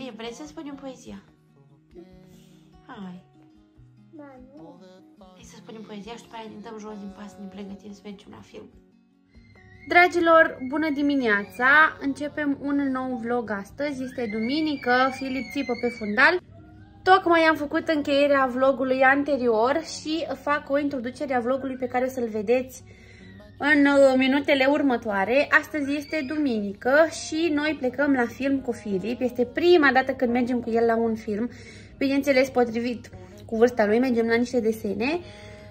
Filip, vrei să spunem poezia? Hai. Da, nu. Hai să spunem poezia și după aia ne dăm jos din pas să ne pregătim să mergem la film. Dragilor, bună dimineața! Începem un nou vlog astăzi. Este duminică, Filip țipă pe fundal. Tocmai am făcut încheierea vlogului anterior și fac o introducere a vlogului pe care o să-l vedeți în uh, minutele următoare. Astăzi este duminică și noi plecăm la film cu Filip. Este prima dată când mergem cu el la un film. Bineînțeles, potrivit cu vârsta lui, mergem la niște desene.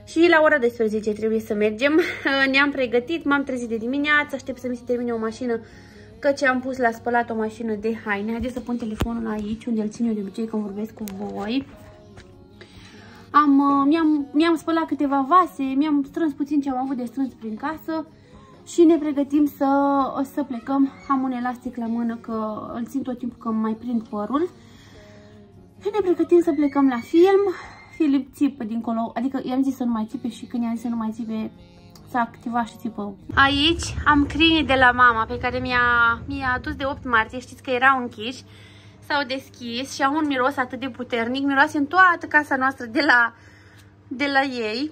Și la ora 12 trebuie să mergem. Ne-am pregătit, m-am trezit de dimineață, aștept să mi se termine o mașină, căci am pus la spălat o mașină de haine. Haideți să pun telefonul aici, unde îl țin eu de obicei când vorbesc cu voi. Am, uh, mi-am, mi-am spălat câteva vase, mi-am strâns puțin ce am avut de strâns prin casă și ne pregătim să, să plecăm. Am un elastic la mână că îl țin tot timpul că mai prind părul. Și ne pregătim să plecăm la film. Filip țipă dincolo, adică i-am zis să nu mai țipe și când i-am zis să nu mai țipe, s-a activat și țipă. Aici am crinii de la mama pe care mi-a mi, -a, adus de 8 martie, știți că erau închiși. S-au deschis și au un miros atât de puternic, miroase în toată casa noastră de la, de la ei.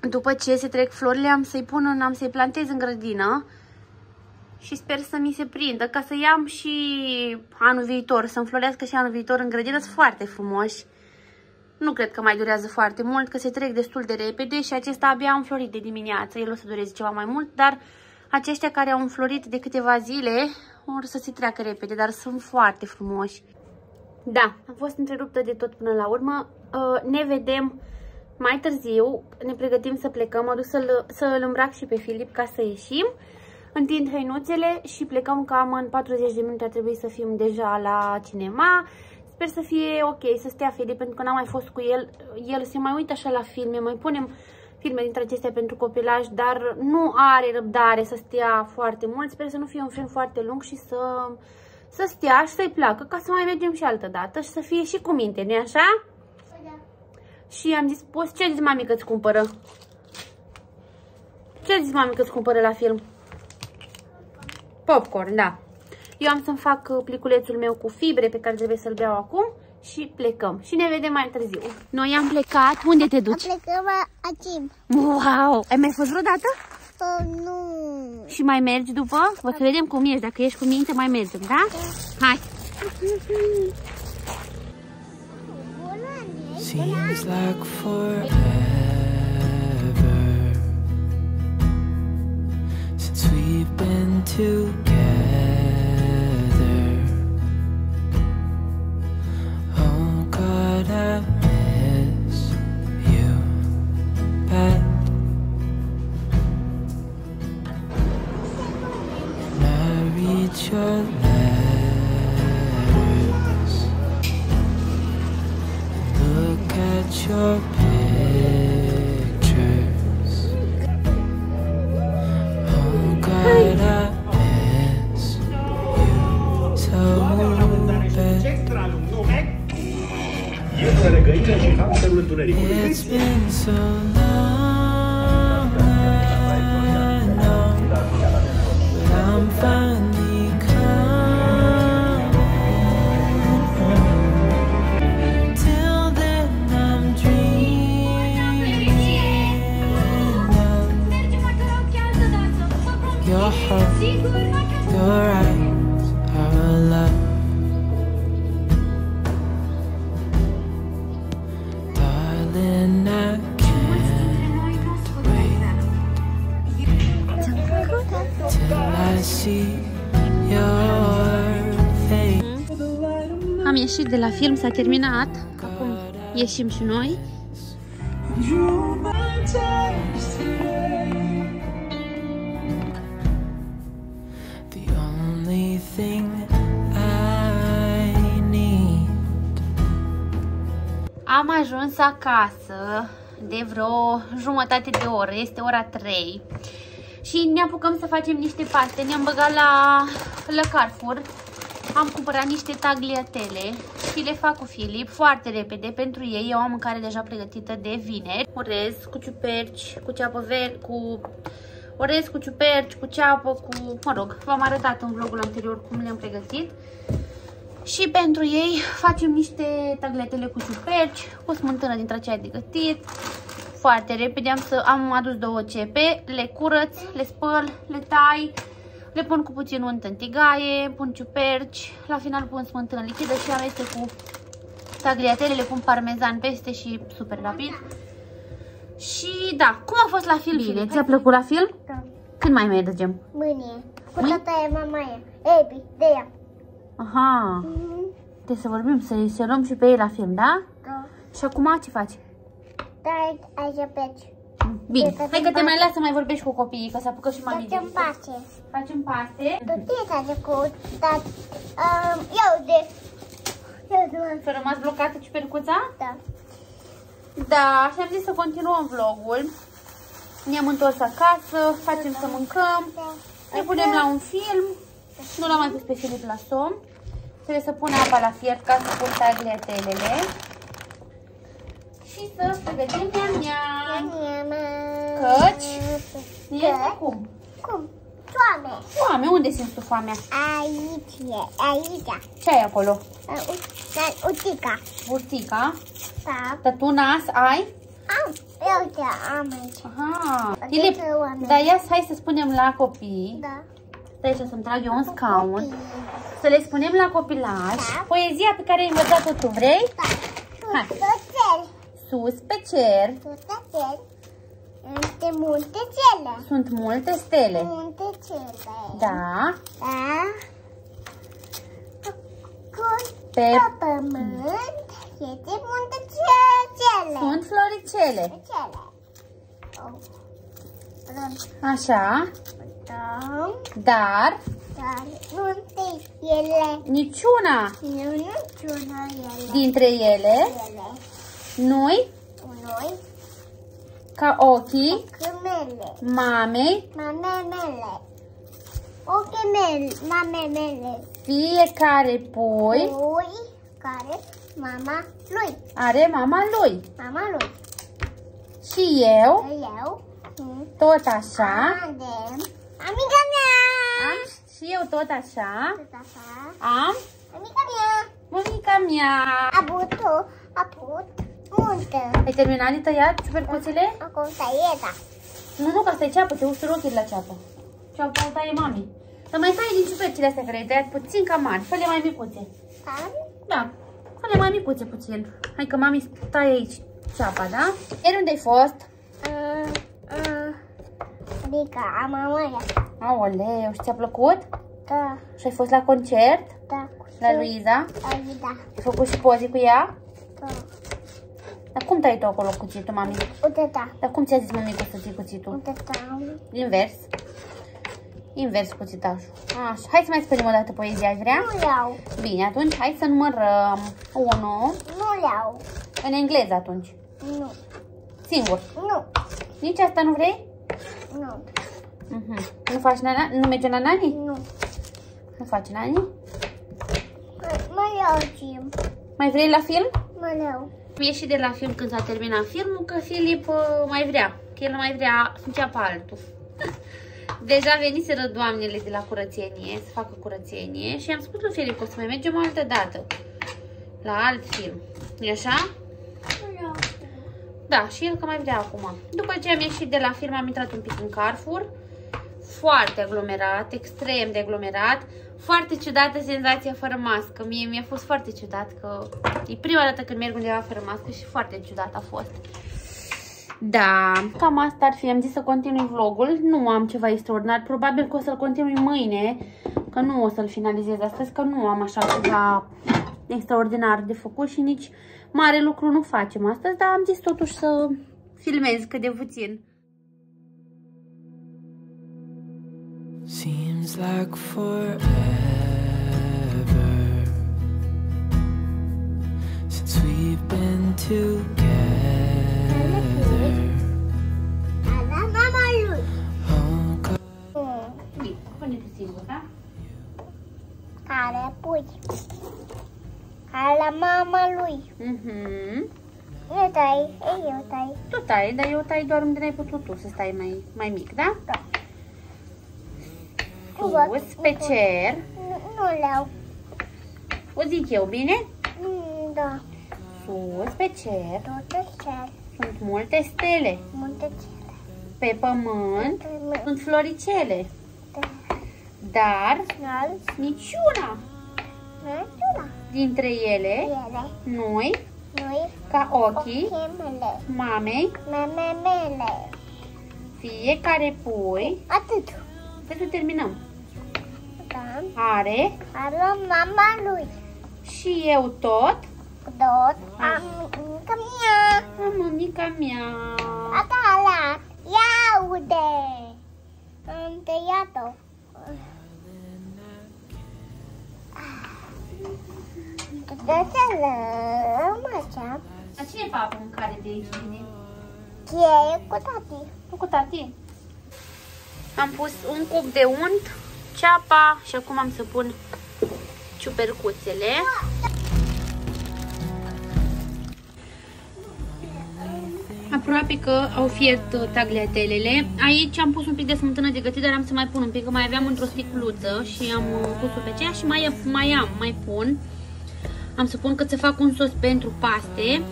După ce se trec florile, am să-i pun, am să-i plantez în grădină și sper să mi se prindă ca să iau și anul viitor, să înflorească și anul viitor în grădină, sunt foarte frumoși. Nu cred că mai durează foarte mult, că se trec destul de repede și acesta abia a înflorit de dimineață. El o să dureze ceva mai mult, dar aceștia care au înflorit de câteva zile or să se treacă repede, dar sunt foarte frumoși. Da, am fost întreruptă de tot până la urmă. Uh, ne vedem mai târziu, ne pregătim să plecăm, mă duc să-l să îmbrac și pe Filip ca să ieșim. Întind hăinuțele și plecăm cam în 40 de minute, ar trebui să fim deja la cinema. Sper să fie ok, să stea Filip, pentru că n-am mai fost cu el. El se mai uită așa la filme, mai punem filme dintre acestea pentru copilaj, dar nu are răbdare să stea foarte mult. Sper să nu fie un film foarte lung și să, să stea și să-i placă, ca să mai mergem și altă dată și să fie și cu minte, nu așa? Da. Și am zis, poți, ce a zis mami că-ți cumpără? Ce a zis mami că-ți cumpără la film? Popcorn, da. Eu am să-mi fac uh, pliculețul meu cu fibre pe care trebuie să-l beau acum și plecăm. Și ne vedem mai târziu. Noi am plecat. Unde te duci? Plecăm aici. Wow! Ai mai fost vreodată? Oh, nu. Și mai mergi după? O să vedem cum ești. Dacă ești cu minte, mai mergem, da? Hai! Seems like forever Since we've been together that is you, your letters. Look at your. Your eyes, our love. Am ieșit de la film, s-a terminat. Acum ieșim și noi. Am ajuns acasă de vreo jumătate de oră, este ora 3 și ne apucăm să facem niște paste. Ne-am băgat la, la Carrefour, am cumpărat niște tagliatele și le fac cu Filip foarte repede pentru ei. Eu am mâncare deja pregătită de vineri. Orez cu ciuperci, cu ceapă verde, cu orez cu ciuperci, cu ceapă, cu... Mă rog, v-am arătat în vlogul anterior cum le-am pregătit. Și pentru ei facem niște tagletele cu ciuperci, cu smântână dintre aceea de gătit. Foarte repede am, să, am adus două cepe, le curăț, le spăl, le tai, le pun cu puțin unt în tigaie, pun ciuperci, la final pun smântână lichidă și amestec cu tagliatele, le pun parmezan peste și super rapid. Și da, cum a fost la film? Bine, ți-a plăcut la film? Da. Când mai mergem? Mâine. Cu Mâine? tata e mama e. Ebi, de ea. Aha, Mhm. trebuie să vorbim, să, să luăm și pe ei la film, da? Da. Și acum ce faci? Dar aici pleci. Bine, Facem hai că te paste. mai las să mai vorbești cu copiii, că s-a apucat și mami. Facem de- pace. Facem paste. Tu ce face cu dar um, eu de eu de S-a rămas blocată ciupercuța? da. Da, și am zis să continuăm vlogul. Ne-am întors acasă, facem să mâncăm, ne punem la un film. Nu l-am mai pus pe Filip la somn. Trebuie să pun apa la fiert ca să pun tagliatelele. Și să pregătim miam Căci? Este cum? Cum? Foame. Foame, unde simți tu foamea? Aici e, aici. Ce ai acolo? Dar utica. Burtica? Da. Dar tu nas ai? Am. Eu te am aici. Aha. Adică Filip, oameni. dar ia hai să spunem la copii. Da. Stai așa să-mi trag eu un scaun. Copii. Să le spunem la copilași Da. poezia pe care ai învățat-o tu, vrei? Da. Hai. Tuțel. Sus pe cer Tuțel. Este multe cele. sunt multe stele. Multe cele. Da, Da. Cu pe pe pământ este multe ce- cele. sunt floricele. Cele. Oh. Pardon. Așa, Da. dar Dar nu întâi ele. niciuna Nu, nu ciuna ele. dintre ele Ele. nu-i Unui. ca ochii Câmele. mamei Mamemele. Ochii mele. Mamemele. fiecare pui Lui care mama lui. are mama lui. Mama lui. Și eu, Eu sunt tot așa, Adem. Amica mea. am, și eu tot așa, Tot așa. am Amica mea. mămica mea. A putut, a putut multă. Ai terminat de tăiat ciupercuțele? Acum taieta. Nu, nu, că asta e ceapă, te usuri ochii la ceapă. Ceapă o taie mami. Dar mai tai din ciupercile astea care ai tăiat puțin ca mari, fă-le mai micuțe. Da, fă-le mai micuțe puțin. Hai că mami taie aici ceapa, da? Ieri unde ai fost? Adică a mamaia. Aoleu, și ți-a plăcut? Da, Și ai fost la concert? da. La Luiza? Ai da. Ai făcut și poze cu ea? Da. Dar cum tai tu acolo cuțitul, mami? Uite da. Dar cum ți-a zis mămică să ții cuțitul? Uite da. Invers. Invers cuțitașul. Așa, hai să mai spunem o dată poezia, ai vrea? Nu iau. Bine, atunci hai să numărăm. 1. Nu iau. În engleză atunci. Nu. Singur. Nu. Nici asta nu vrei? Nu. Uh-huh. Nu faci nana? Nu merge la nani? Nu. Nu faci nani? Mă iau timp. Mai vrei la film? Mă iau. Am ieșit de la film când s-a terminat filmul, că Filip uh, mai vrea. Că el nu mai vrea să înceapă altul. Deja veniseră doamnele de la curățenie să facă curățenie și am spus lui Filip că o să mai mergem o altă dată la alt film. nu așa? Nu iau. Da, și el că mai vrea acum. După ce am ieșit de la film, am intrat un pic în Carrefour. Foarte aglomerat, extrem de aglomerat. Foarte ciudată senzația fără mască. Mie mi-a fost foarte ciudat că e prima dată când merg undeva fără mască și foarte ciudat a fost. Da, cam asta ar fi. Am zis să continui vlogul. Nu am ceva extraordinar. Probabil că o să-l continui mâine, că nu o să-l finalizez astăzi, că nu am așa ceva extraordinar de făcut și nici mare lucru nu facem astăzi, dar am zis totuși să filmez cât de puțin. Seems like forever since we've been together. Ala mama lui. Oh, God. Mm. Bine, pune tu singur, da? Care pui. Ala mama lui. Mhm. Eu tai, eu tai. Tu tai, dar eu tai doar unde n-ai putut tu să stai mai, mai mic, da? Da. Nu văd. Sus, pe cer. Nu, nu le-au. O zic eu, bine? Mm, Da. Sus, pe cer, Toate cel. sunt multe stele. Multe cele. Pe pământ sunt floricele. Dar Nal. niciuna Natura. dintre ele Ele. nu-i Noi. ca ochii Ochemele. mamei Mememele. fiecare pui. Atât. Pentru terminăm. Da. Are Alo mama lui. și eu tot Tot. Am ca mea. am mămica mea. Ata ala. Ia ude. Am tăiat-o. Dă-te-l, așa. Dar cine papă mâncare de aici vine? Cheie cu tati. Nu cu tati. Am pus un cup de unt, ceapa și acum am să pun ciupercuțele. Aproape că au fiert uh, tagliatelele. Aici am pus un pic de smântână de gătit, dar am să mai pun un pic, că mai aveam într-o sticluță și am uh, pus-o pe aceea și mai, mai am, mai pun. Am să pun că să fac un sos pentru paste.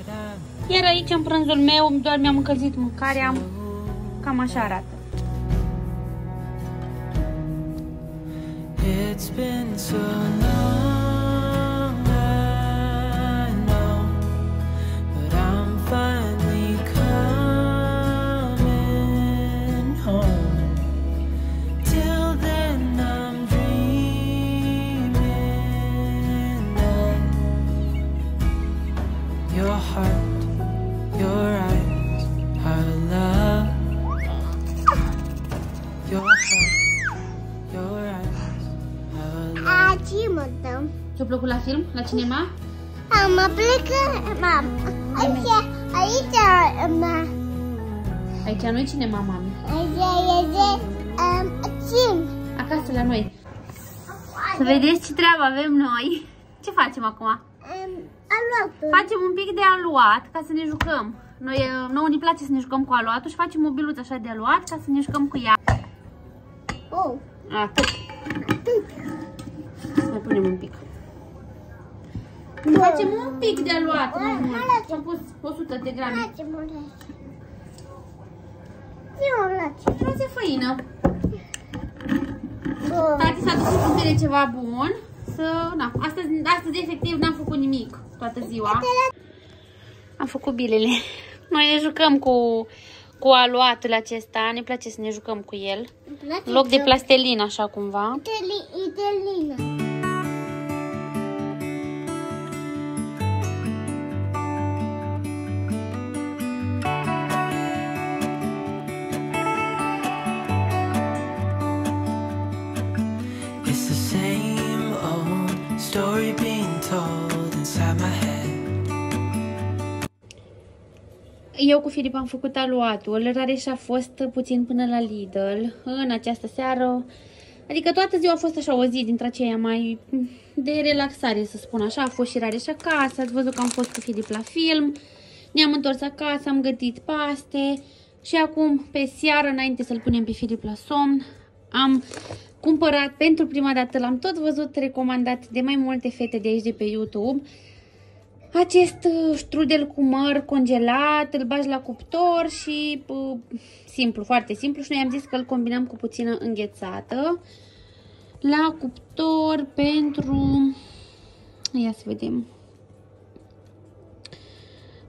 Iar aici în prânzul meu doar mi-am încălzit mâncarea. Cam așa arată. It's been so long, la film? La cinema? Am plecat, mam. Aici, aici, ma. Aici nu e cinema, mami. Aici este, um, cim. Acasă la noi. Să vedeți ce treabă avem noi. Ce facem acum? Um, aluatul. Facem un pic de aluat ca să ne jucăm. Noi, nouă ne place să ne jucăm cu aluatul și facem o biluță așa de aluat ca să ne jucăm cu ea. Oh, Atât. Mai punem un pic. Da. Facem un pic de aluat. nu mult. Am pus 100 de grame. Face mult. Eu laci. Roze făină. Oh. Tati s-a dus să cumpere ceva bun. Să, na, astăzi, astăzi efectiv n-am făcut nimic toată ziua. Am făcut bilele. Noi ne jucăm cu, cu aluatul acesta. Ne place să ne jucăm cu el. Îmi place În loc de că- plastelin, așa cumva. Itali- Eu cu Filip am făcut aluatul. Rareș a fost puțin până la Lidl în această seară. Adică toată ziua a fost așa o zi dintre aceea mai de relaxare, să spun așa. A fost și Rareș acasă, ați văzut că am fost cu Filip la film. Ne-am întors acasă, am gătit paste și acum, pe seară, înainte să-l punem pe Filip la somn, am cumpărat pentru prima dată, l-am tot văzut recomandat de mai multe fete de aici de pe YouTube, acest uh, strudel cu măr congelat, îl bagi la cuptor și uh, simplu, foarte simplu și noi am zis că îl combinăm cu puțină înghețată. La cuptor pentru ia să vedem.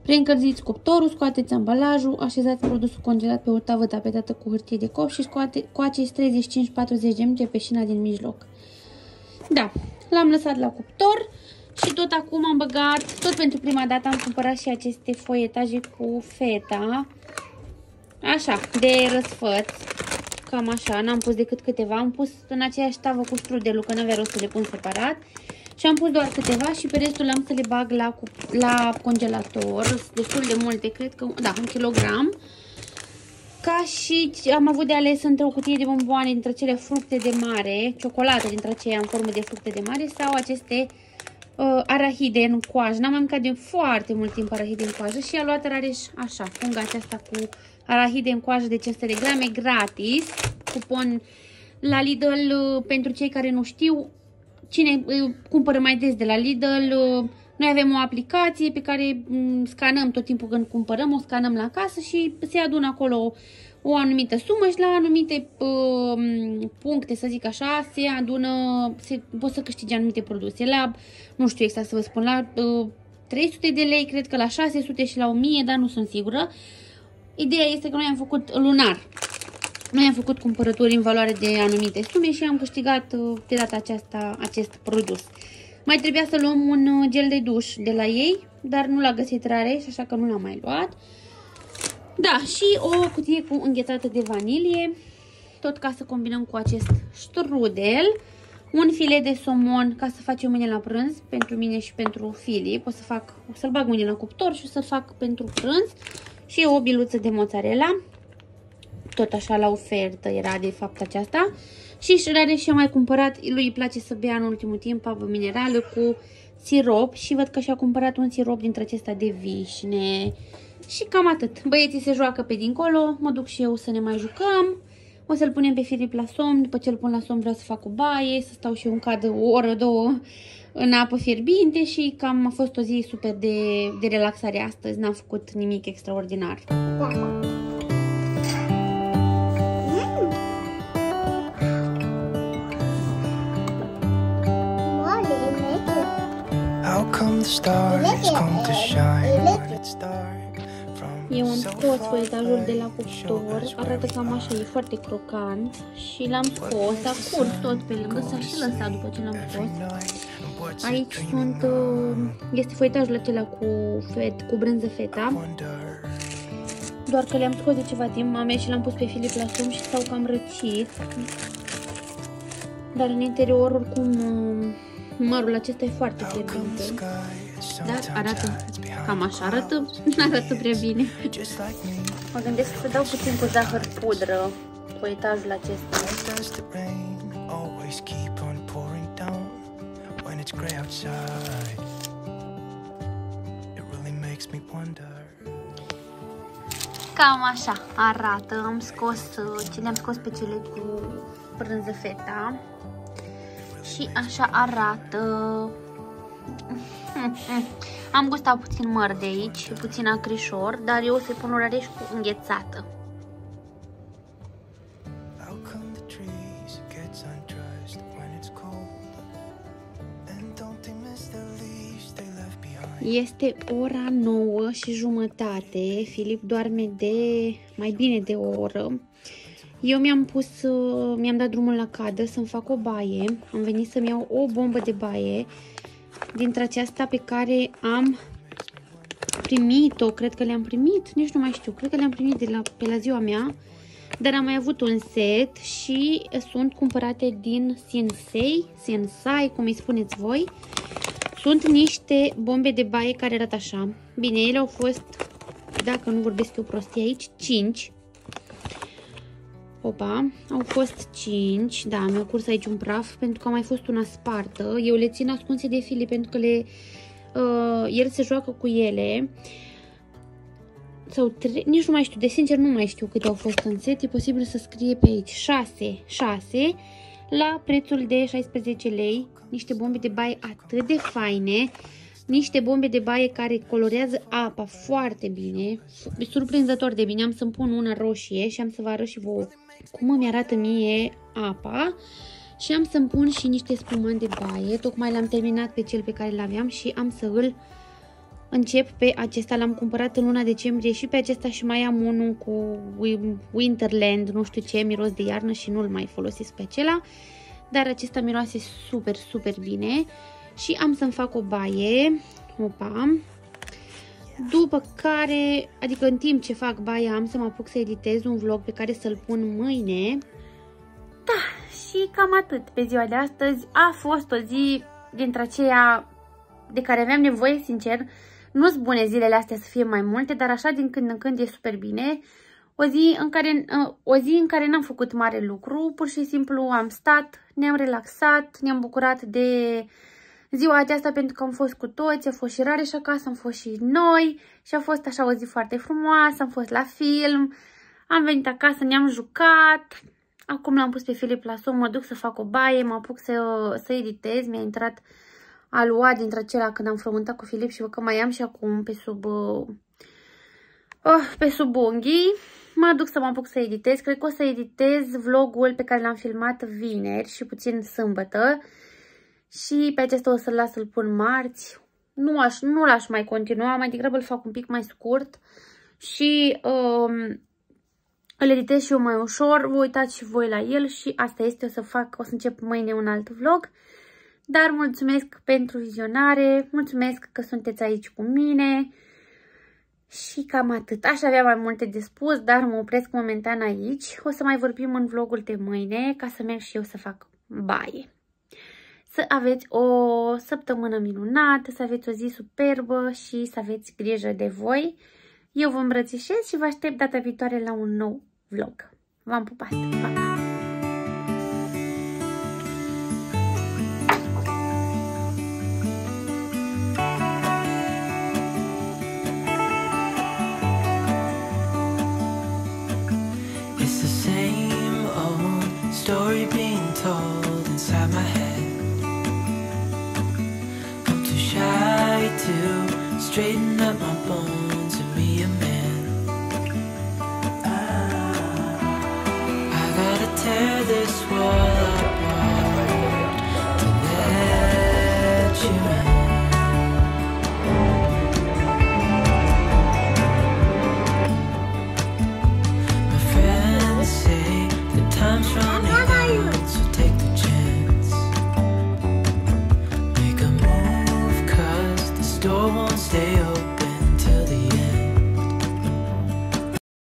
Preîncălziți cuptorul, scoateți ambalajul, așezați produsul congelat pe o tavă tapetată cu hârtie de cop și scoate, coaceți 35-40 de minute pe șina din mijloc. Da, l-am lăsat la cuptor. și tot acum am băgat, tot pentru prima dată am cumpărat și aceste foietaje cu feta. Așa, de răsfăț. Cam așa, n-am pus decât câteva. Am pus în aceeași tavă cu strudelul, că n-avea rost să le pun separat. Și am pus doar câteva și pe restul am să le bag la, cu- la congelator. Destul de multe, cred că, da, un kilogram. Ca și am avut de ales între o cutie de bomboane dintre cele fructe de mare, ciocolată dintre aceea în formă de fructe de mare sau aceste uh, arahide în coajă. N-am mai mâncat de foarte mult timp arahide în coajă și a luat Rareș așa, funga aceasta cu arahide în coajă de 500 de grame gratis. Cupon la Lidl uh, pentru cei care nu știu cine uh, cumpără mai des de la Lidl, uh, noi avem o aplicație pe care um, scanăm tot timpul când cumpărăm, o scanăm la casă și se adună acolo o anumită sumă și la anumite uh, puncte, să zic așa, se adună, se, poți să câștigi anumite produse. La, nu știu exact să vă spun, la uh, 300 de lei, cred că la 600 și la 1000, dar nu sunt sigură. Ideea este că noi am făcut lunar. Noi am făcut cumpărături în valoare de anumite sume și am câștigat uh, de data aceasta acest produs. Mai trebuia să luăm un uh, gel de duș de la ei, dar nu l-a găsit rare și așa că nu l-am mai luat. Da, și o cutie cu înghețată de vanilie, tot ca să combinăm cu acest strudel. Un filet de somon ca să facem mâine la prânz, pentru mine și pentru Filip. O să fac, o să-l bag mâine la cuptor și o să-l fac pentru prânz. Și o biluță de mozzarella, tot așa la ofertă era de fapt aceasta. Și șrare și am mai cumpărat, lui îi place să bea în ultimul timp apă minerală cu sirop și văd că și-a cumpărat un sirop dintre acesta de vișne. Și cam atât. Băieții se joacă pe dincolo, mă duc și eu să ne mai jucăm. O să-l punem pe Filip la somn, după ce îl pun la somn vreau să fac o baie, să stau și eu în cadă o oră, două în apă fierbinte și cam a fost o zi super de, de relaxare astăzi, n-am făcut nimic extraordinar. Da. How come the stars come to shine when it's dark? From Eu am so scos far foietajul de la away, cuptor, show us arată where cam we așa, e foarte crocant și l-am scos, a curs tot pe lângă, s-a și lăsat după ce l-am scos. night and what's Aici sunt, uh, este foietajul acela cu, fet, cu brânză feta, wonder. doar că le-am scos de ceva timp, am și l-am pus pe Filip la somn și stau cam răcit. Dar în interior, oricum, uh, mărul acesta e foarte How come the fierbinte. Sky Dar sometimes arată, hides behind cam așa arată, arată prea bine. just like me? Mă gândesc să dau puțin cu zahăr pudră foietajul acesta. Does the rain always keep on pouring down when it's gray outside? It really makes me wonder. Cam așa arată. Am scos, uh, ce le-am scos pe cele cu brânză feta. Și așa arată. Am gustat puțin măr de aici și puțin acrișor, dar eu o să-i pun orăreș cu înghețată. How come the trees gets undressed when it's cold? And don't they miss the leaves they left behind? Este ora 9 și jumătate. Filip doarme de mai bine de o oră. Eu mi-am pus, uh, mi-am dat drumul la cadă să-mi fac o baie. Am venit să-mi iau o bombă de baie dintre aceasta pe care am primit-o, cred că le-am primit, nici nu mai știu, cred că le-am primit de la, pe la ziua mea, dar am mai avut un set și sunt cumpărate din Sensei, Sensai, cum îi spuneți voi. Sunt niște bombe de baie care arată așa. Bine, ele au fost, dacă nu vorbesc eu prostie aici, 5. Opa, au fost 5. Da, mi-a curs aici un praf pentru că a mai fost una spartă. Eu le țin ascunse de fili pentru că le, uh, el se joacă cu ele. Sau tre- nici nu mai știu, de sincer nu mai știu câte au fost în set. E posibil să scrie pe aici 6, 6 la prețul de 16 lei. Niște bombe de baie atât de faine. Niște bombe de baie care colorează apa foarte bine, surprinzător de bine. Am să-mi pun una roșie și am să vă arăt și vouă cum îmi arată mie apa. Și am să-mi pun și niște spumani de baie. Tocmai l-am terminat pe cel pe care l-aveam și am să îl încep pe acesta. L-am cumpărat în luna decembrie și pe acesta și mai am unul cu Winterland, nu știu ce, miros de iarnă și nu-l mai folosesc pe acela. Dar acesta miroase super, super bine. Și am să-mi fac o baie. Opa. După care, adică în timp ce fac baia, am să mă apuc să editez un vlog pe care să-l pun mâine. Da, și cam atât pe ziua de astăzi. A fost o zi dintre aceea de care aveam nevoie, sincer. Nu-s bune zilele astea să fie mai multe, dar așa din când în când e super bine. O zi în care, o zi în care n-am făcut mare lucru, pur și simplu am stat, ne-am relaxat, ne-am bucurat de ziua aceasta pentru că am fost cu toți, a fost și Rareș acasă, am fost și noi și a fost așa o zi foarte frumoasă, am fost la film, am venit acasă, ne-am jucat, Acum l-am pus pe Filip la somn, mă duc să fac o baie, mă apuc să, să editez. Mi-a intrat aluat dintre acela când am frământat cu Filip și văd că mai am și acum pe sub, uh, uh, pe sub unghii. Mă duc să mă apuc să editez. Cred că o să editez vlogul pe care l-am filmat vineri și puțin sâmbătă. Și pe acesta o să-l las să-l pun marți. Nu, aș, nu l-aș mai continua, mai degrabă îl fac un pic mai scurt. Și um, îl editez și eu mai ușor, vă uitați și voi la el și asta este, o să fac, o să încep mâine un alt vlog. Dar mulțumesc pentru vizionare, mulțumesc că sunteți aici cu mine și cam atât. Aș avea mai multe de spus, dar mă opresc momentan aici. O să mai vorbim în vlogul de mâine ca să merg și eu să fac baie. Să aveți o săptămână minunată, să aveți o zi superbă și să aveți grijă de voi. Eu vă îmbrățișez și vă aștept data viitoare la un nou vlog. V-am pupat! Pa, pa! It's the same old story being told to straighten up my bones